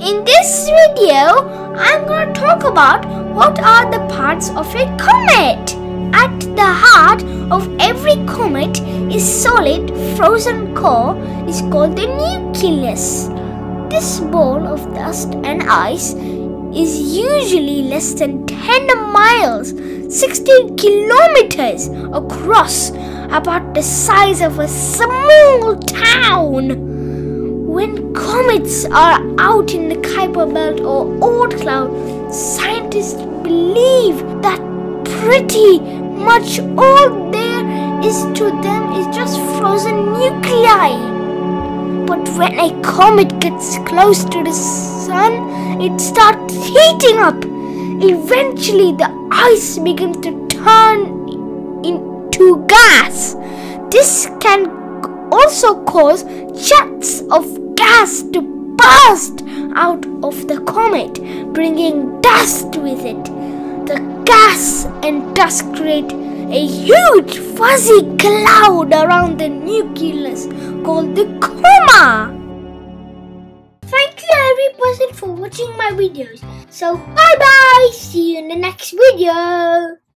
In this video, I'm going to talk about what are the parts of a comet. At the heart of every comet is solid frozen core is called the nucleus. This ball of dust and ice is usually less than 10 miles, 60 kilometers across, about the size of a small town. Comets are out in the Kuiper Belt or Oort cloud, scientists believe that pretty much all there is to them is just frozen nuclei. But when a comet gets close to the sun, it starts heating up. Eventually, the ice begins to turn into gas. This can also cause jets of to burst out of the comet, bringing dust with it. The gas and dust create a huge fuzzy cloud around the nucleus called the coma. Thank you every person for watching my videos. So bye bye. See you in the next video.